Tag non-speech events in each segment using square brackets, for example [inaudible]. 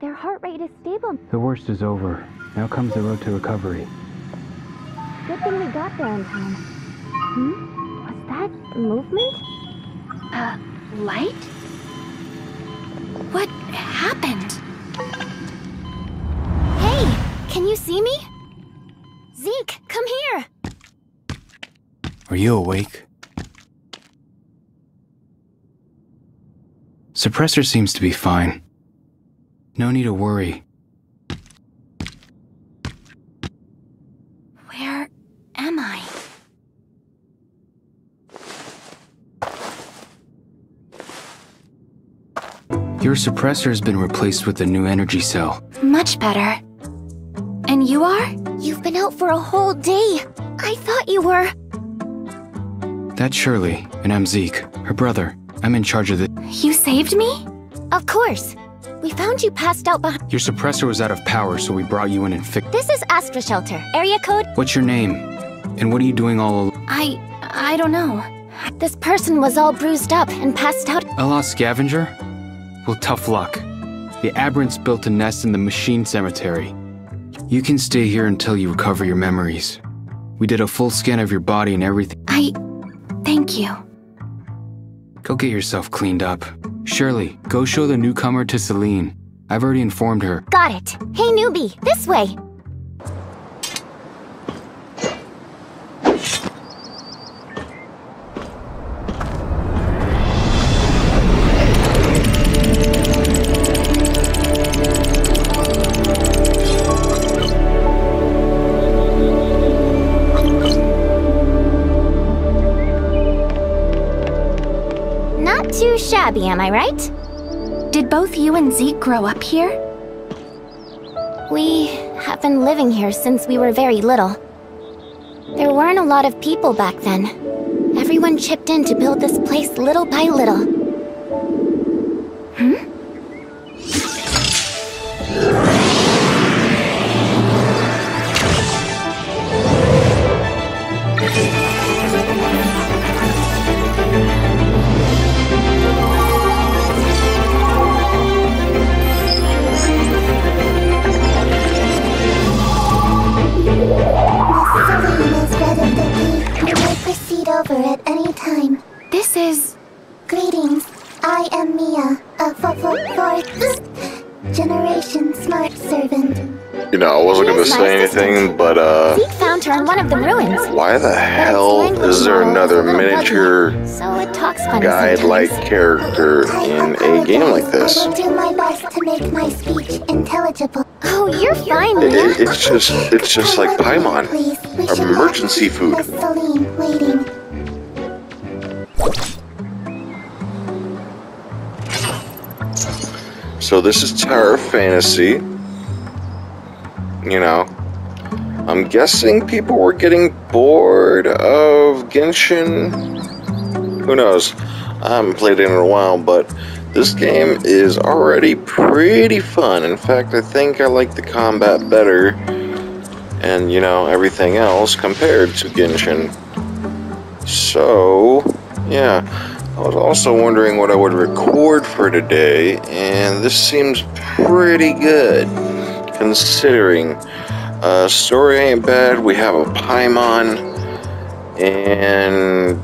The worst is over. Now comes the road to recovery. Good thing we got there in time. Hmm? Was that movement? Uh, light? What happened? Hey, can you see me? Zeke, come here! Are you awake? Suppressor seems to be fine. No need to worry. Where am I? Your suppressor has been replaced with a new energy cell. Much better. And you are? You've been out for a whole day. I thought you were. That's Shirley, and I'm Zeke, her brother. I'm in charge of the. You saved me? Of course. We found you passed out behind. Your suppressor was out of power, so we brought you in and fixed. This is Astra Shelter. Area code? What's your name? And what are you doing all alone? I. I don't know. This person was all bruised up and passed out. A lost scavenger? Well, tough luck. The Aberrants built a nest in the machine cemetery. You can stay here until you recover your memories. We did a full scan of your body and everything. I. Thank you. Go get yourself cleaned up. Shirley, go show the newcomer to Celine. I've already informed her. Got it. Hey, newbie, this way. Too shabby, am I right? Did both you and Zeke grow up here? We have been living here since we were very little. There weren't a lot of people back then. Everyone chipped in to build this place little by little. Hmm? Servant. You know, I wasn't gonna say anything, but uh, Zeke found her in one of the ruins. why the hell is there another a little buggy, miniature So it talks guide-like character in a game like this? I will do my best to make my speech intelligible. Oh, you're fine, It, it's just, it's just like Paimon. Please, we should Emergency food. Miss Celine waiting. So this is Tower Fantasy. You know, I'm guessing people were getting bored of Genshin. Who knows? I haven't played it in a while, but this game is already pretty fun. In fact, I think I like the combat better and, you know, everything else compared to Genshin. So, yeah. I was also wondering what I would record for today, and this seems pretty good considering. Uh, story ain't bad. We have a Paimon, and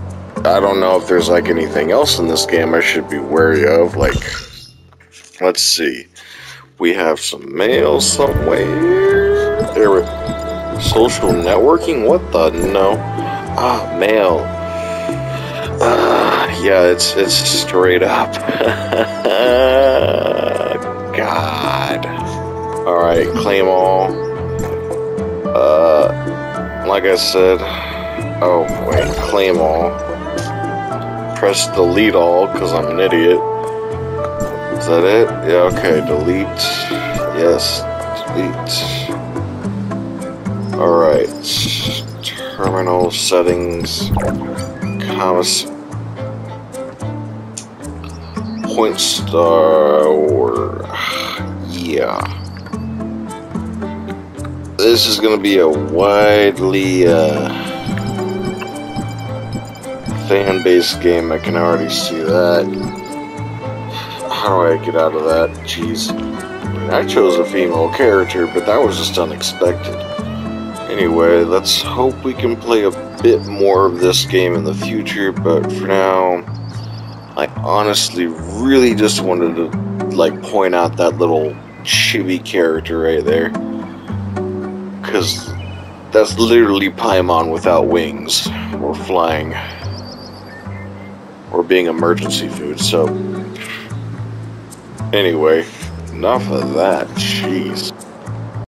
I don't know if there's like anything else in this game I should be wary of. Like, let's see. We have some mail somewhere. There we Social networking? What the no? Ah, mail. Uh, yeah, it's it's straight up. [laughs] God. All right, claim all. Uh, like I said. Oh wait, claim all. Press delete all because I'm an idiot. Is that it? Yeah. Okay. Delete. Yes. Delete. All right. Terminal settings. Commas. Point star. Yeah. This is going to be a widely uh, fan based game. I can already see that. How do I get out of that? Jeez. I chose a female character, but that was just unexpected. Anyway, let's hope we can play a bit more of this game in the future, but for now, I honestly really just wanted to like point out that little chibi character right there. Cause that's literally Paimon without wings or flying or being emergency food, so anyway, enough of that, jeez.